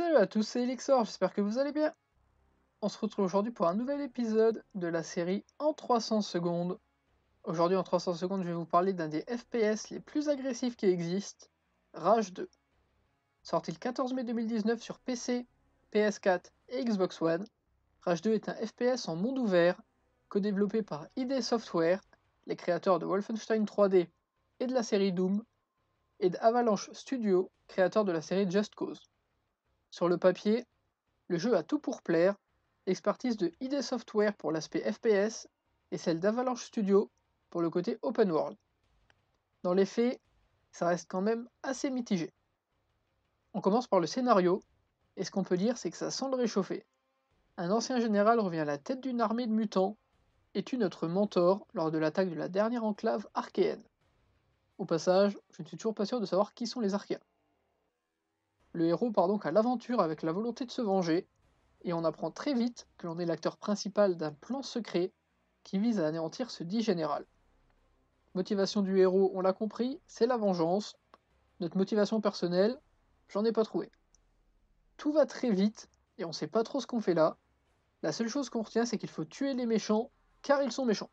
Salut à tous, c'est Elixor, j'espère que vous allez bien. On se retrouve aujourd'hui pour un nouvel épisode de la série en 300 secondes. Aujourd'hui en 300 secondes, je vais vous parler d'un des FPS les plus agressifs qui existent, Rage 2. Sorti le 14 mai 2019 sur PC, PS4 et Xbox One, Rage 2 est un FPS en monde ouvert, co-développé par ID Software, les créateurs de Wolfenstein 3D et de la série Doom, et d'Avalanche Studio, créateur de la série Just Cause. Sur le papier, le jeu a tout pour plaire, l'expertise de ID Software pour l'aspect FPS et celle d'Avalanche Studio pour le côté open world. Dans les faits, ça reste quand même assez mitigé. On commence par le scénario, et ce qu'on peut dire c'est que ça sent le réchauffer. Un ancien général revient à la tête d'une armée de mutants et tue notre mentor lors de l'attaque de la dernière enclave archéenne. Au passage, je ne suis toujours pas sûr de savoir qui sont les Archéens. Le héros part donc à l'aventure avec la volonté de se venger, et on apprend très vite que l'on est l'acteur principal d'un plan secret qui vise à anéantir ce dit général. Motivation du héros, on l'a compris, c'est la vengeance. Notre motivation personnelle, j'en ai pas trouvé. Tout va très vite, et on sait pas trop ce qu'on fait là. La seule chose qu'on retient, c'est qu'il faut tuer les méchants, car ils sont méchants.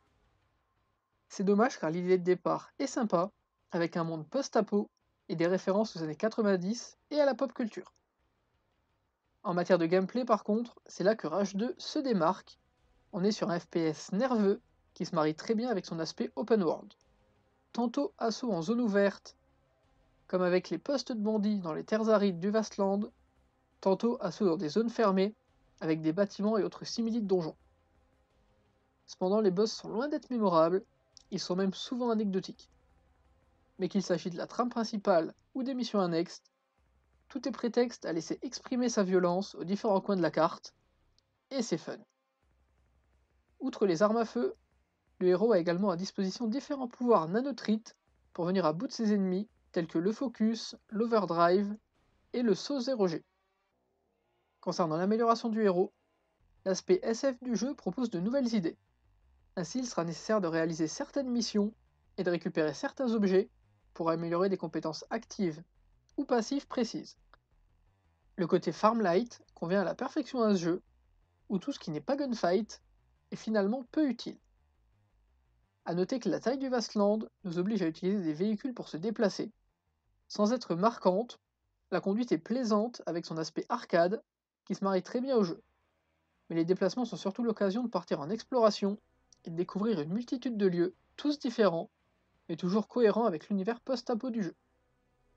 C'est dommage car l'idée de départ est sympa, avec un monde post-apo et des références aux années 90 et à la pop culture. En matière de gameplay par contre, c'est là que Rage 2 se démarque. On est sur un FPS nerveux qui se marie très bien avec son aspect open world. Tantôt assaut en zone ouverte, comme avec les postes de bandits dans les terres arides du Vastland, tantôt assaut dans des zones fermées, avec des bâtiments et autres simili de donjons. Cependant, les boss sont loin d'être mémorables, ils sont même souvent anecdotiques mais qu'il s'agit de la trame principale ou des missions annexes, tout est prétexte à laisser exprimer sa violence aux différents coins de la carte, et c'est fun. Outre les armes à feu, le héros a également à disposition différents pouvoirs nanotrites pour venir à bout de ses ennemis, tels que le focus, l'overdrive et le saut 0G. Concernant l'amélioration du héros, l'aspect SF du jeu propose de nouvelles idées. Ainsi, il sera nécessaire de réaliser certaines missions et de récupérer certains objets pour améliorer des compétences actives ou passives précises. Le côté Farmlight convient à la perfection à ce jeu, où tout ce qui n'est pas gunfight est finalement peu utile. A noter que la taille du Vastland nous oblige à utiliser des véhicules pour se déplacer. Sans être marquante, la conduite est plaisante avec son aspect arcade qui se marie très bien au jeu. Mais les déplacements sont surtout l'occasion de partir en exploration et de découvrir une multitude de lieux, tous différents, mais toujours cohérent avec l'univers post-apo du jeu.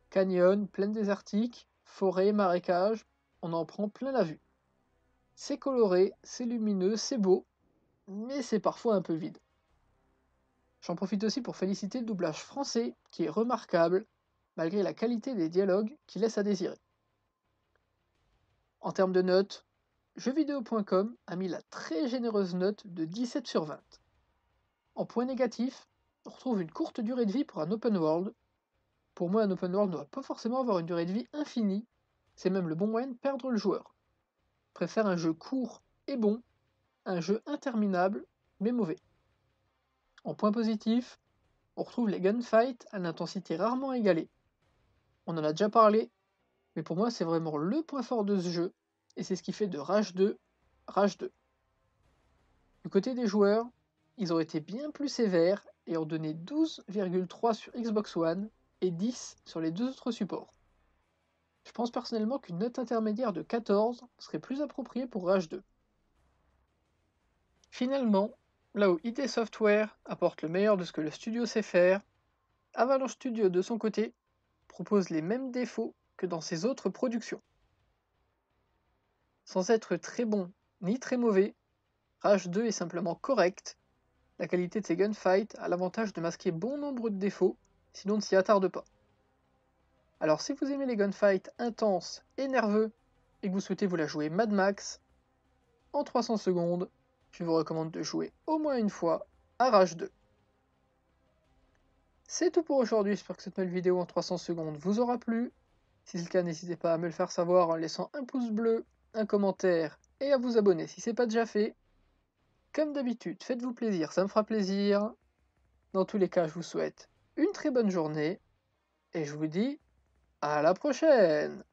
Canyon, plaine désertique, forêt, marécage, on en prend plein la vue. C'est coloré, c'est lumineux, c'est beau, mais c'est parfois un peu vide. J'en profite aussi pour féliciter le doublage français, qui est remarquable, malgré la qualité des dialogues qui laissent à désirer. En termes de notes, jeuxvideo.com a mis la très généreuse note de 17 sur 20. En point négatif, on retrouve une courte durée de vie pour un open world. Pour moi, un open world ne doit pas forcément avoir une durée de vie infinie, c'est même le bon moyen de perdre le joueur. Je préfère un jeu court et bon, un jeu interminable mais mauvais. En point positif, on retrouve les gunfights à l'intensité rarement égalée. On en a déjà parlé, mais pour moi c'est vraiment le point fort de ce jeu, et c'est ce qui fait de Rage 2 Rage 2. Du côté des joueurs, ils ont été bien plus sévères et ont donné 12,3 sur Xbox One et 10 sur les deux autres supports. Je pense personnellement qu'une note intermédiaire de 14 serait plus appropriée pour Rage 2. Finalement, là où ID Software apporte le meilleur de ce que le studio sait faire, Avalanche Studio de son côté propose les mêmes défauts que dans ses autres productions. Sans être très bon ni très mauvais, Rage 2 est simplement correct la qualité de ces gunfights a l'avantage de masquer bon nombre de défauts, sinon ne s'y attarde pas. Alors si vous aimez les gunfights intenses et nerveux, et que vous souhaitez vous la jouer Mad Max, en 300 secondes, je vous recommande de jouer au moins une fois à Rage 2. C'est tout pour aujourd'hui, j'espère que cette nouvelle vidéo en 300 secondes vous aura plu. Si c'est le cas, n'hésitez pas à me le faire savoir en laissant un pouce bleu, un commentaire et à vous abonner si ce n'est pas déjà fait. Comme d'habitude, faites-vous plaisir, ça me fera plaisir. Dans tous les cas, je vous souhaite une très bonne journée et je vous dis à la prochaine